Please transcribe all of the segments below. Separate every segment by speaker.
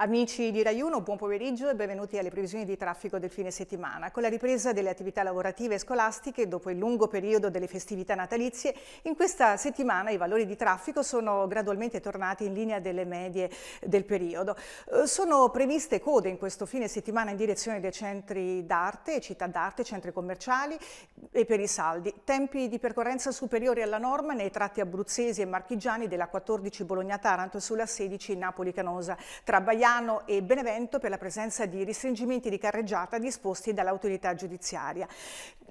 Speaker 1: Amici di Rai 1, buon pomeriggio e benvenuti alle previsioni di traffico del fine settimana. Con la ripresa delle attività lavorative e scolastiche dopo il lungo periodo delle festività natalizie, in questa settimana i valori di traffico sono gradualmente tornati in linea delle medie del periodo. Eh, sono previste code in questo fine settimana in direzione dei centri d'arte, città d'arte, centri commerciali e per i saldi. Tempi di percorrenza superiori alla norma nei tratti abruzzesi e marchigiani della 14 Bologna-Taranto sulla 16 Napoli-Canosa, tra Baiano Milano e Benevento per la presenza di restringimenti di carreggiata disposti dall'autorità giudiziaria.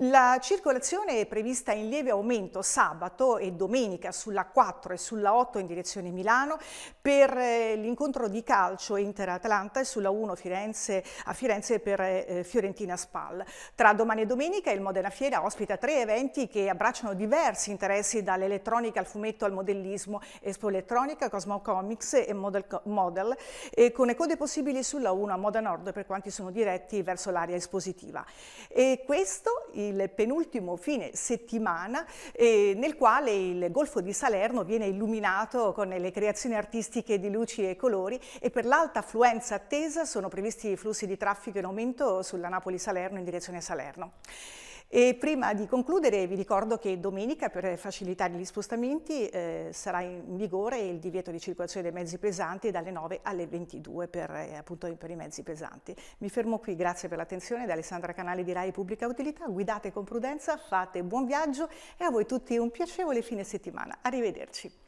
Speaker 1: La circolazione è prevista in lieve aumento sabato e domenica sulla 4 e sulla 8 in direzione Milano per eh, l'incontro di calcio Inter-Atlanta e sulla 1 Firenze, a Firenze per eh, Fiorentina Spal. Tra domani e domenica il Modena Fiera ospita tre eventi che abbracciano diversi interessi dall'elettronica al fumetto al modellismo, Expo Elettronica, Cosmo Comics e Model, Model e con code possibili sulla 1 a Moda Nord per quanti sono diretti verso l'area espositiva. E questo il penultimo fine settimana eh, nel quale il Golfo di Salerno viene illuminato con le creazioni artistiche di luci e colori e per l'alta affluenza attesa sono previsti flussi di traffico in aumento sulla Napoli-Salerno in direzione Salerno. E prima di concludere vi ricordo che domenica per facilitare gli spostamenti eh, sarà in vigore il divieto di circolazione dei mezzi pesanti dalle 9 alle 22 per, eh, appunto, per i mezzi pesanti. Mi fermo qui, grazie per l'attenzione da Alessandra Canali di Rai Pubblica Utilità, guidate con prudenza, fate buon viaggio e a voi tutti un piacevole fine settimana. Arrivederci.